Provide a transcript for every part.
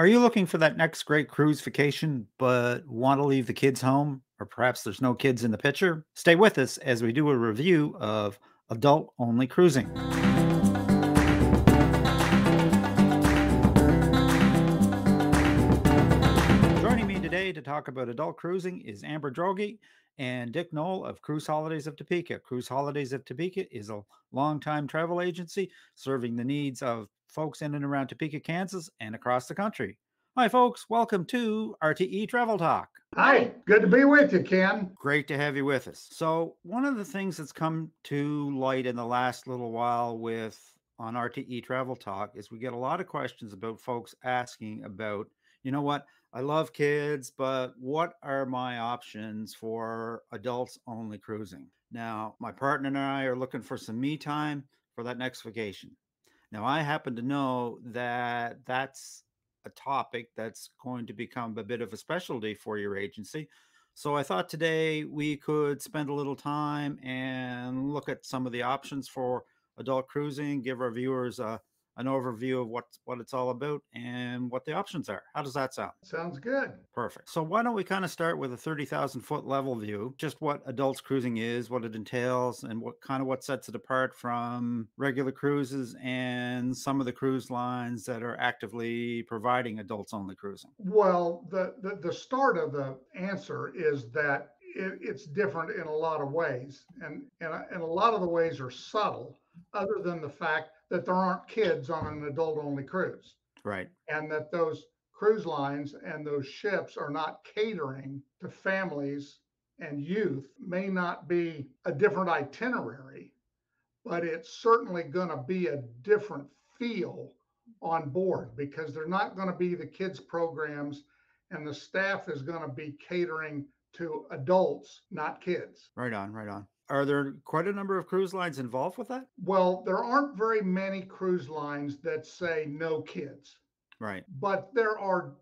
Are you looking for that next great cruise vacation, but want to leave the kids home? Or perhaps there's no kids in the picture? Stay with us as we do a review of adult only cruising. Joining me today to talk about adult cruising is Amber Droge and Dick Knoll of Cruise Holidays of Topeka. Cruise Holidays of Topeka is a longtime travel agency serving the needs of folks in and around Topeka, Kansas, and across the country. Hi, folks. Welcome to RTE Travel Talk. Hi, good to be with you, Ken. Great to have you with us. So, one of the things that's come to light in the last little while with on RTE Travel Talk is we get a lot of questions about folks asking about, you know what, I love kids, but what are my options for adults only cruising? Now, my partner and I are looking for some me time for that next vacation. Now, I happen to know that that's a topic that's going to become a bit of a specialty for your agency. So I thought today we could spend a little time and look at some of the options for adult cruising, give our viewers a an overview of what what it's all about and what the options are. How does that sound? Sounds good. Perfect. So why don't we kind of start with a 30,000 foot level view, just what adults cruising is, what it entails, and what kind of what sets it apart from regular cruises and some of the cruise lines that are actively providing adults only cruising. Well, the, the, the start of the answer is that it, it's different in a lot of ways. And, and, and a lot of the ways are subtle, other than the fact that there aren't kids on an adult only cruise. Right. And that those cruise lines and those ships are not catering to families and youth, may not be a different itinerary, but it's certainly going to be a different feel on board because they're not going to be the kids programs and the staff is going to be catering to adults, not kids. Right on, right on are there quite a number of cruise lines involved with that? Well, there aren't very many cruise lines that say no kids. Right. But there are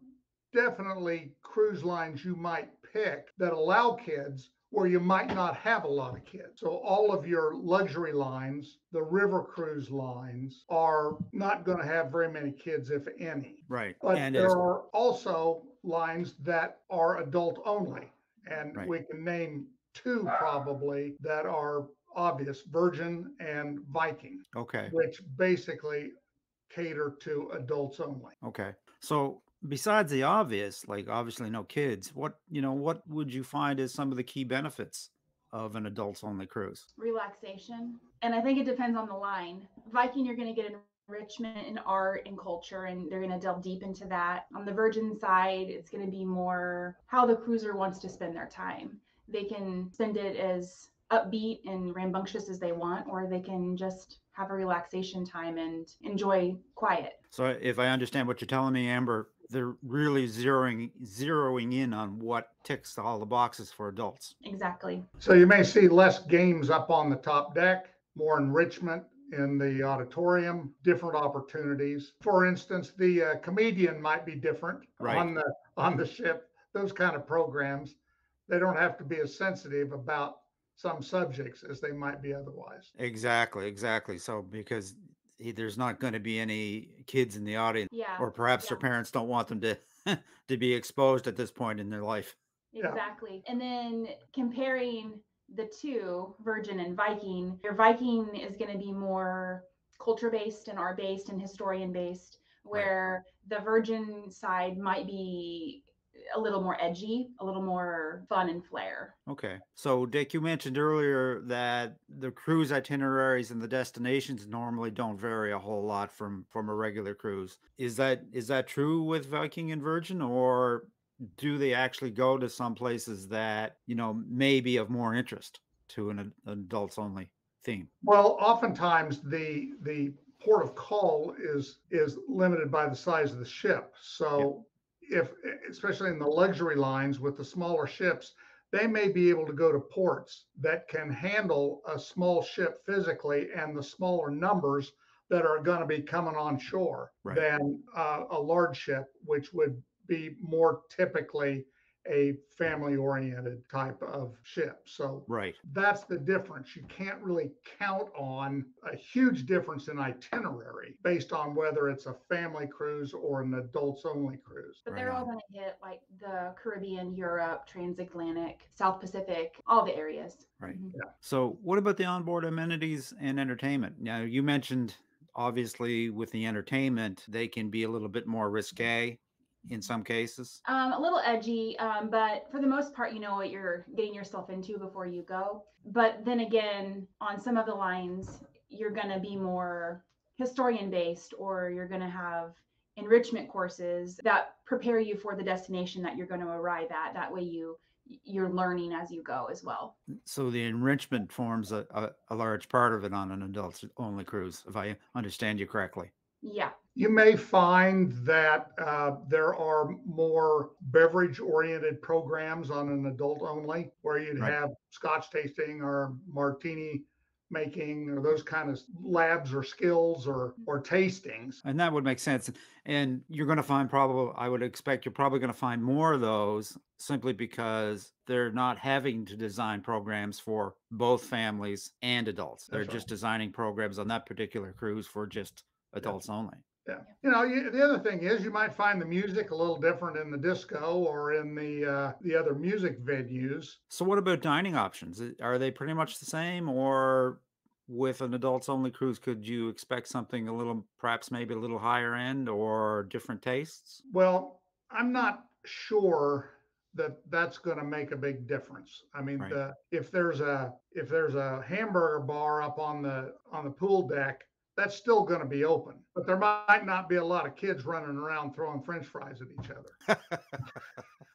definitely cruise lines you might pick that allow kids where you might not have a lot of kids. So all of your luxury lines, the river cruise lines are not going to have very many kids if any. Right. But and there are also lines that are adult only. And right. we can name two probably that are obvious Virgin and Viking. Okay. Which basically cater to adults only. Okay. So besides the obvious, like obviously no kids, what you know, what would you find as some of the key benefits of an adults only cruise? Relaxation. And I think it depends on the line. Viking, you're going to get enrichment in art and culture, and they're going to delve deep into that. On the Virgin side, it's going to be more how the cruiser wants to spend their time they can spend it as upbeat and rambunctious as they want, or they can just have a relaxation time and enjoy quiet. So, if I understand what you're telling me, Amber, they're really zeroing zeroing in on what ticks all the boxes for adults. Exactly. So you may see less games up on the top deck, more enrichment in the auditorium, different opportunities. For instance, the uh, comedian might be different right. on the on the ship. Those kind of programs they don't have to be as sensitive about some subjects as they might be otherwise. Exactly, exactly. So because there's not going to be any kids in the audience, yeah, or perhaps yeah. their parents don't want them to to be exposed at this point in their life. Exactly. Yeah. And then comparing the two, Virgin and Viking, your Viking is going to be more culture based and art based and historian based, where right. the Virgin side might be a little more edgy, a little more fun and flair. Okay. So, Dick, you mentioned earlier that the cruise itineraries and the destinations normally don't vary a whole lot from from a regular cruise. Is that is that true with Viking and Virgin, or do they actually go to some places that you know may be of more interest to an, an adults only theme? Well, oftentimes the the port of call is is limited by the size of the ship. So if especially in the luxury lines with the smaller ships, they may be able to go to ports that can handle a small ship physically and the smaller numbers that are going to be coming on shore right. than uh, a large ship, which would be more typically a family oriented type of ship. So Right. that's the difference. You can't really count on a huge difference in itinerary based on whether it's a family cruise or an adults only cruise. But they're all going to hit like the Caribbean, Europe, transatlantic, South Pacific, all the areas. Right. Mhm. So, what about the onboard amenities and entertainment? Now, you mentioned obviously with the entertainment, they can be a little bit more risque in some cases. Um, a little edgy, um, but for the most part, you know what you're getting yourself into before you go. But then again, on some of the lines, you're going to be more historian based, or you're going to have enrichment courses that prepare you for the destination that you're going to arrive at. That way, you you're learning as you go as well. So, the enrichment forms a, a, a large part of it on an adults only cruise, if I understand you correctly. Yeah. You may find that uh, there are more beverage oriented programs on an adult only where you'd Right. have scotch tasting or martini making or those kind of labs or skills or or tastings. And that would make sense. And you're going to find probably, I would expect you're probably going to find more of those simply because they're not having to design programs for both families and adults. They're That's right. just designing programs on that particular cruise for just adults only. Yeah. You know, you, the other thing is you might find the music a little different in the disco or in the uh, the other music venues. So, what about dining options? Are they pretty much the same, or with an adults only cruise, could you expect something a little, perhaps maybe a little higher end or different tastes? Well, I'm not sure that that's going to make a big difference. I mean, Right. the, if there's a if there's a hamburger bar up on the on the pool deck, that's still going to be open. But there might not be a lot of kids running around throwing French fries at each other.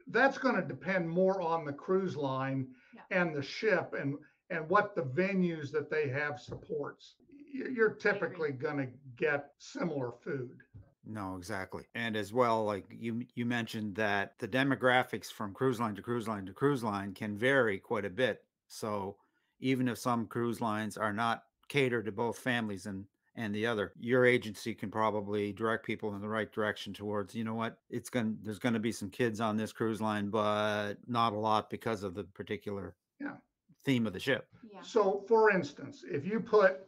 That's going to depend more on the cruise line Yeah. and the ship and and what the venues that they have supports. You're typically going to get similar food. No, exactly. And as well, like you you mentioned that the demographics from cruise line to cruise line to cruise line can vary quite a bit. So even if some cruise lines are not catered to both families and and the other, your agency can probably direct people in the right direction towards, you know what, it's going to there's going to be some kids on this cruise line, but not a lot because of the particular Yeah. theme of the ship. Yeah. So, for instance, if you put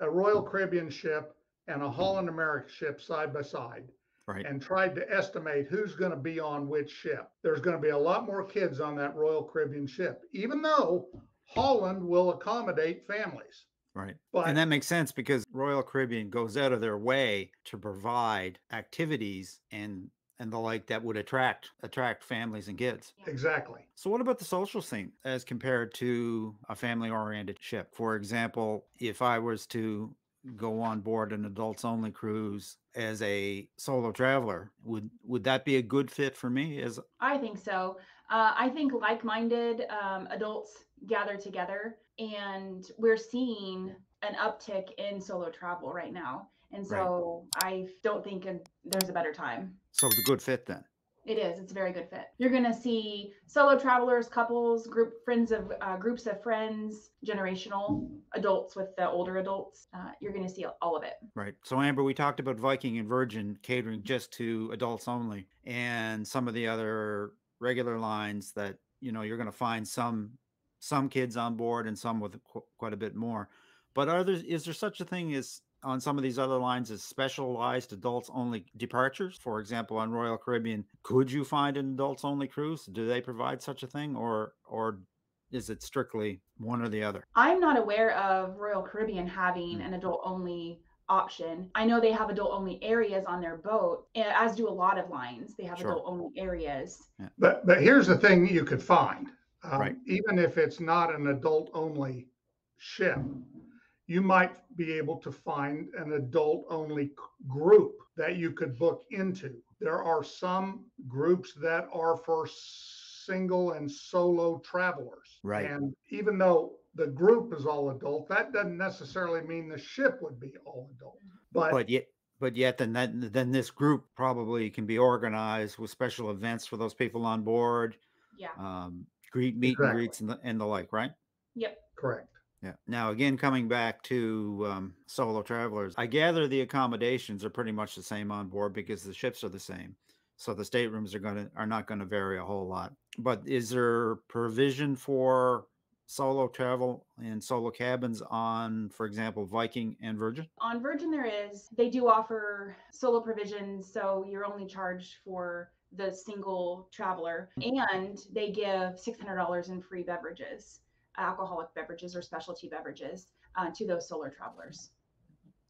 a Royal Caribbean ship and a Holland America ship side by side Right. and tried to estimate who's going to be on which ship, there's going to be a lot more kids on that Royal Caribbean ship, even though Holland will accommodate families. Right. But And that makes sense because Royal Caribbean goes out of their way to provide activities and and the like that would attract attract families and kids. Exactly. So what about the social scene as compared to a family oriented ship? For example, if I was to go on board an adults only cruise as a solo traveler, would would that be a good fit for me as I think so. Uh, I think like-minded um, adults gather together, and we're seeing an uptick in solo travel right now. And Right. so I don't think there's a better time. so it's a good fit then? It is. It's a very good fit. You're gonna see solo travelers, couples, group friends of uh, groups of friends, generational adults with the older adults. Uh, you're gonna see all of it. Right. So Amber, we talked about Viking and Virgin catering just to adults only, and some of the other regular lines that you know you're going to find some some kids on board and some with qu- quite a bit more. But are there is there such a thing as on some of these other lines as specialized adults only departures? For example, on Royal Caribbean, could you find an adults only cruise? Do they provide such a thing, or or is it strictly one or the other? I'm not aware of Royal Caribbean having Mm. an adult only option. I know they have adult only areas on their boat, as do a lot of lines. They have Sure. adult only areas. But but here's the thing you could find. Um, Right. Even if it's not an adult only ship, you might be able to find an adult only group that you could book into. There are some groups that are for single and solo travelers. Right. And even though the group is all adult, that doesn't necessarily mean the ship would be all adult. But, but yet but yet then that then this group probably can be organized with special events for those people on board Yeah. um greet meet Exactly. and greets and the, and the like right Yep. correct. yeah now again coming back to um, solo travelers i gather the accommodations are pretty much the same on board because the ships are the same So the staterooms are gonna are not gonna vary a whole lot. But is there provision for solo travel and solo cabins on, for example, Viking and Virgin? On Virgin, there is. They do offer solo provisions, so you're only charged for the single traveler, and they give $600 in free beverages, alcoholic beverages or specialty beverages, uh, to those solo travelers.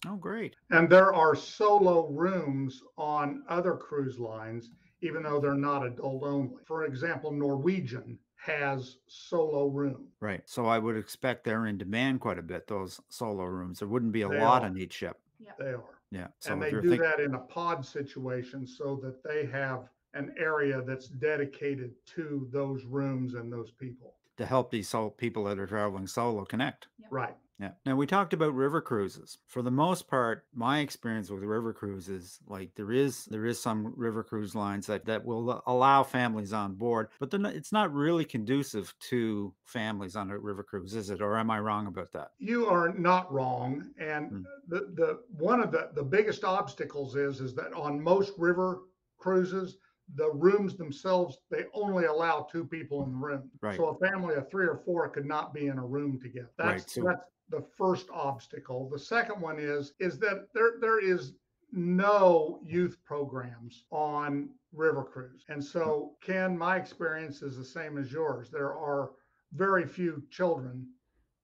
Oh, great. And there are solo rooms on other cruise lines, even though they're not adult only. For example, Norwegian has solo room. Right. So I would expect they're in demand quite a bit, those solo rooms. There wouldn't be a They lot are. on each ship. Yeah. They are. Yeah. So And they do think- that in a pod situation so that they have an area that's dedicated to those rooms and those people. to help these sol- people that are traveling solo connect. Right. Yeah. Now we talked about river cruises. For the most part, my experience with river cruises, like there is there is some river cruise lines that that will allow families on board, but then it's not really conducive to families on a river cruise, is it? Or am I wrong about that? You are not wrong. And Mm. the, the one of the, the biggest obstacles is is that on most river cruises, the rooms themselves, they only allow two people in the room. Right. So a family of three or four could not be in a room together. Right, That's so- that's the first obstacle. The second one is is that there there is no youth programs on river cruise. And so Ken, my experience is the same as yours. There are very few children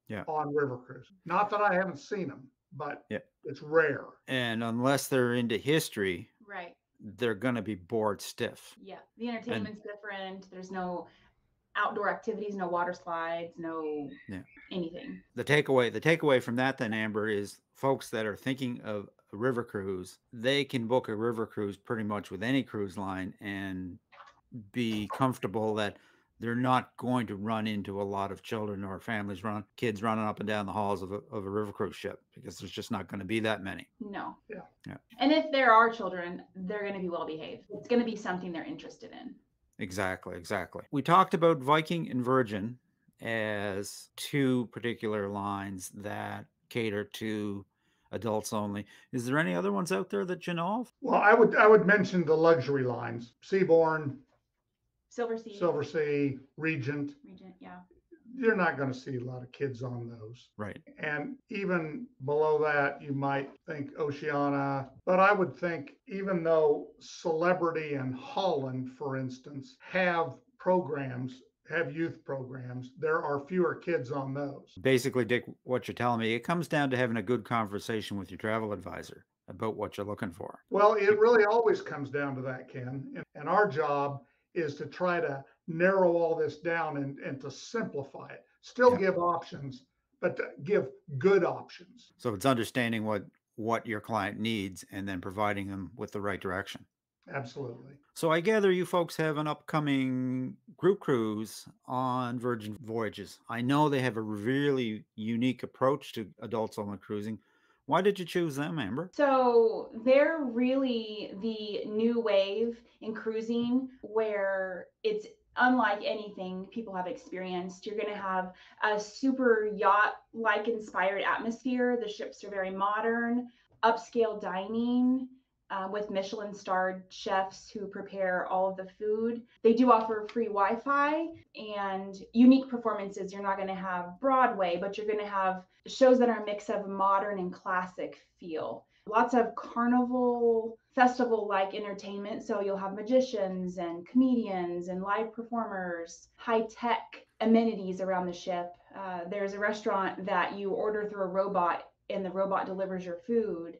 Yeah. on river cruise. Not that I haven't seen them, but Yeah. it's rare. And unless they're into history, Right. They're going to be bored stiff. Yeah. The entertainment's different. There's no outdoor activities, no water slides, no Yeah. anything. the takeaway the takeaway from that then amber is folks that are thinking of a river cruise they can book a river cruise pretty much with any cruise line and be comfortable that they're not going to run into a lot of children or families run kids running up and down the halls of a, of a river cruise ship because there's just not going to be that many No. Yeah. Yeah. And if there are children, they're going to be well behaved. It's going to be something they're interested in. Exactly, exactly. We talked about Viking and Virgin as two particular lines that cater to adults only. Is there any other ones out there that you know of? Well, I would I would mention the luxury lines: Seabourn, Silversea, Silver Sea, Regent. Regent, yeah. You're not going to see a lot of kids on those. Right. And even below that, you might think Oceania. But I would think, even though Celebrity and Holland, for instance, have programs, have youth programs, there are fewer kids on those. Basically, Dick, what you're telling me, it comes down to having a good conversation with your travel advisor about what you're looking for. Well, it really always comes down to that, Ken. And, and our job is to try to narrow all this down and, and to simplify it. Still Yeah. give options, but to give good options. So it's understanding what what your client needs and then providing them with the right direction. Absolutely. So I gather you folks have an upcoming group cruise on Virgin Voyages. I know they have a really unique approach to adults only cruising. Why did you choose them, Amber? So they're really the new wave in cruising where it's unlike anything people have experienced. You're going to have a super yacht like inspired atmosphere. The ships are very modern, upscale dining. Uh, with Michelin starred chefs who prepare all of the food. They do offer free Wi Fi and unique performances. You're not going to have Broadway, but you're going to have shows that are a mix of modern and classic feel. Lots of carnival festival like entertainment. So you'll have magicians and comedians and live performers, high tech amenities around the ship. Uh, there's a restaurant that you order through a robot and the robot delivers your food.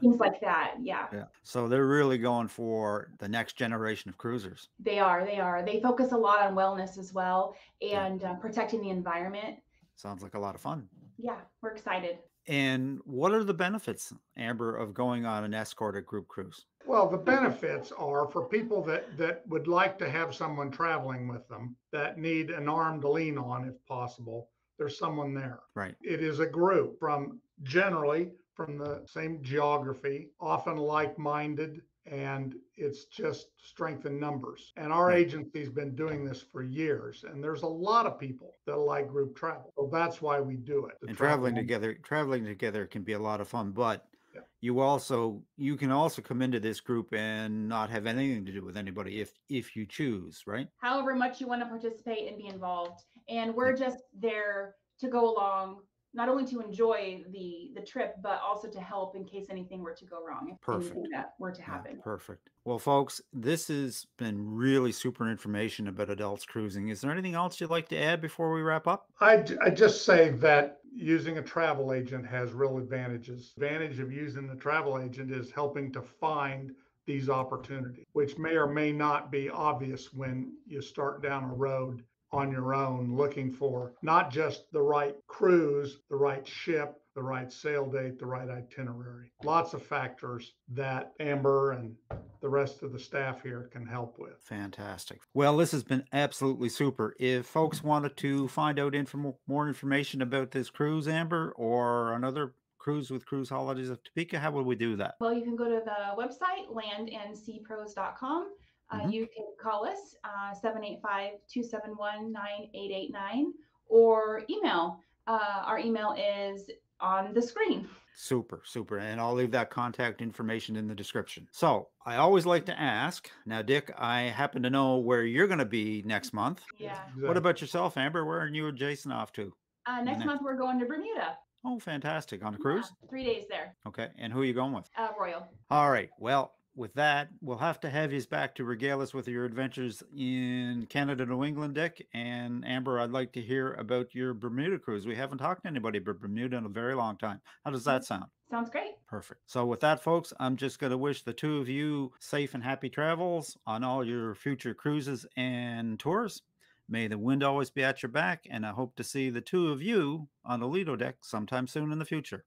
Things like that. Yeah, Yeah. So they're really going for the next generation of cruisers. they are. They are. They focus a lot on wellness as well Yeah. and uh, protecting the environment. Sounds like a lot of fun. Yeah, we're excited. And what are the benefits, Amber, of going on an escorted group cruise? Well, the benefits are for people that, that would like to have someone traveling with them that need an arm to lean on if possible. There's someone there. Right. It is a group from generally from the same geography, often like minded, and it's just strength in numbers. And our agency's been doing this for years, and there's a lot of people that like group travel. So that's why we do it. And traveling one. together, traveling together can be a lot of fun, but Yeah. you also you can also come into this group and not have anything to do with anybody if if you choose, right? However much you want to participate and be involved. And we're just there to go along, not only to enjoy the the trip, but also to help in case anything were to go wrong, if Perfect. anything that were to Yeah, happen. perfect. Well, folks, this has been really super information about adults cruising. Is there anything else you'd like to add before we wrap up? I, I just say that using a travel agent has real advantages. Advantage of using the travel agent is helping to find these opportunities, which may or may not be obvious when you start down a road on your own looking for not just the right cruise, the right ship, the right sail date, the right itinerary. Lots of factors that Amber and the rest of the staff here can help with. Fantastic. Well, this has been absolutely super. If folks wanted to find out inform- more information about this cruise, Amber, or another cruise with Cruise Holidays of Topeka, how would we do that? Well, you can go to the website landandseapros.com. Uh, Mhm. You can call us uh, 785 271 9889 or email. Uh, our email is on the screen. Super, super. And I'll leave that contact information in the description. So I always like to ask now, Dick, I happen to know where you're going to be next month. Yeah. What about yourself, Amber? Where are you and Jason off to? Uh, next next- month, we're going to Bermuda. Oh, fantastic. On a Yeah, cruise? three days there. Okay. And who are you going with? Uh, Royal. All right. Well, with that, we'll have to have you back to regale us with your adventures in Canada, New England, Dick. And Amber, I'd like to hear about your Bermuda cruise. We haven't talked to anybody but Bermuda in a very long time. How does that mm-hmm. sound? Sounds great. Perfect. So, with that, folks, I'm just going to wish the two of you safe and happy travels on all your future cruises and tours. May the wind always be at your back, and I hope to see the two of you on the Lido deck sometime soon in the future.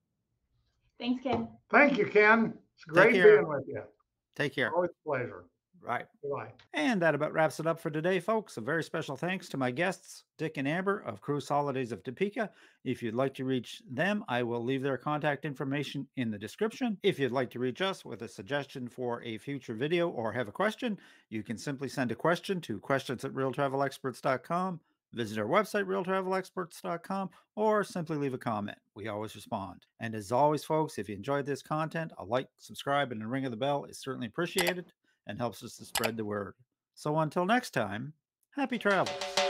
Thanks, Ken. Thank you, Ken. It's great being with you. Take care. Always a pleasure. Right. Bye. And that about wraps it up for today, folks. A very special thanks to my guests, Dick and Amber of Cruise Holidays of Topeka. If you'd like to reach them, I will leave their contact information in the description. If you'd like to reach us with a suggestion for a future video or have a question, you can simply send a question to questions at realtravelexperts.com. Visit our website, realtravelexperts.com, or simply leave a comment. We always respond. And as always, folks, if you enjoyed this content, a like, subscribe, and a ring of the bell is certainly appreciated and helps us to spread the word. So until next time, happy travels.